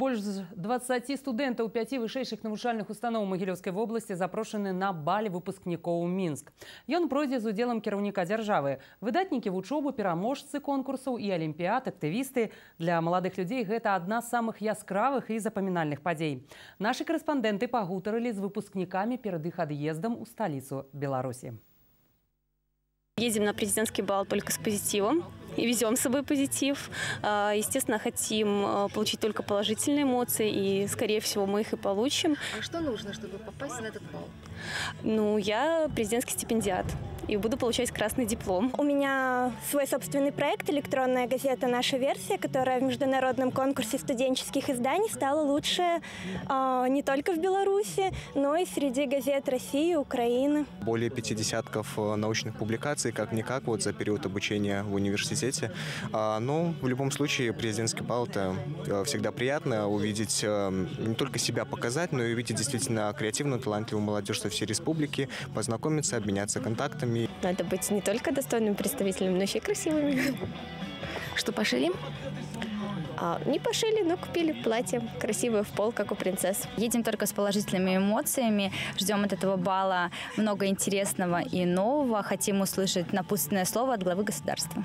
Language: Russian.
Больш з 20 студэнтаў пяці вышэйшых навучальных устаноў магілёўскай вобласці запрошаны на баль выпускнікоў мінск. Ён пройдзе з удзелам кіраўніка дзяржавы. Выдатнікі вучобы, пераможцы конкурсаў і алімпіяд, актывісты. Для маладых людзей гэта адна з самых яскравых і запамінальных падзей. Нашы карэспандэнты пагутарылі з выпускнікамі перад іх ад'ездам у сталіцу Беларусі. Едем на президентский бал только с позитивом и везем с собой позитив. А, естественно, хотим а, получить только положительные эмоции, и, скорее всего, мы их и получим. А что нужно, чтобы попасть на этот бал? Ну, я президентский стипендиат и буду получать красный диплом. У меня свой собственный проект «Электронная газета «Наша версия», которая в международном конкурсе студенческих изданий стала лучше э, не только в Беларуси, но и среди газет России и Украины. Более пяти десятков э, научных публикаций, как-никак, вот за период обучения в университете. А, но в любом случае президентский бал – это э, всегда приятно увидеть, э, не только себя показать, но и увидеть действительно креативную, талантливую молодежь со всей республики, познакомиться, обменяться контактами, надо быть не только достойными представителями, но еще и красивыми. Что пошили? А, не пошили, но купили платье красивое в пол, как у принцесс. Едем только с положительными эмоциями. Ждем от этого бала много интересного и нового. Хотим услышать напутственное слово от главы государства.